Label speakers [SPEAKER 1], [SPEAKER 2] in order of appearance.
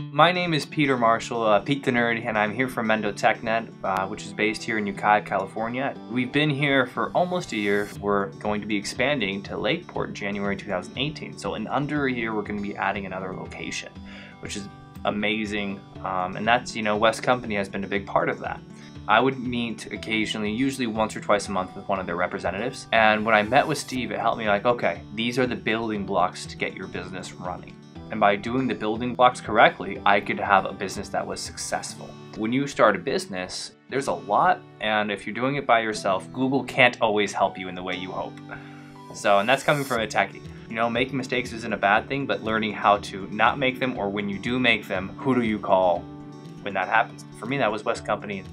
[SPEAKER 1] My name is Peter Marshall, uh, Pete the Nerd, and I'm here from Mendo TechNet, uh, which is based here in Ukiah, California. We've been here for almost a year. We're going to be expanding to Lakeport in January 2018. So in under a year, we're going to be adding another location, which is amazing. Um, and that's, you know, West Company has been a big part of that. I would meet occasionally, usually once or twice a month with one of their representatives. And when I met with Steve, it helped me like, okay, these are the building blocks to get your business running. And by doing the building blocks correctly, I could have a business that was successful. When you start a business, there's a lot, and if you're doing it by yourself, Google can't always help you in the way you hope. So, and that's coming from a techie. You know, making mistakes isn't a bad thing, but learning how to not make them, or when you do make them, who do you call when that happens? For me, that was West Company.